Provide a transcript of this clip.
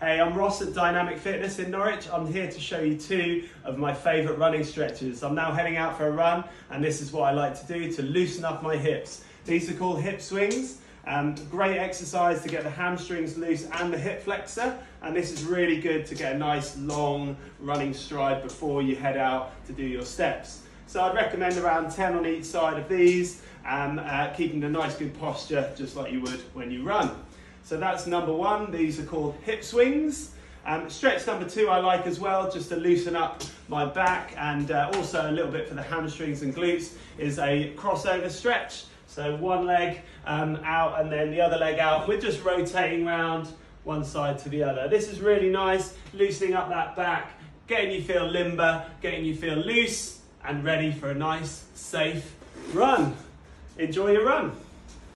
Hey, I'm Ross at Dynamic Fitness in Norwich. I'm here to show you two of my favourite running stretches. I'm now heading out for a run and this is what I like to do to loosen up my hips. These are called hip swings. Um, great exercise to get the hamstrings loose and the hip flexor and this is really good to get a nice long running stride before you head out to do your steps. So I'd recommend around 10 on each side of these, and uh, keeping a nice good posture just like you would when you run. So that's number one. These are called hip swings. Um, stretch number two I like as well, just to loosen up my back and uh, also a little bit for the hamstrings and glutes, is a crossover stretch. So one leg um, out and then the other leg out. We're just rotating round one side to the other. This is really nice, loosening up that back, getting you feel limber, getting you feel loose and ready for a nice, safe run. Enjoy your run.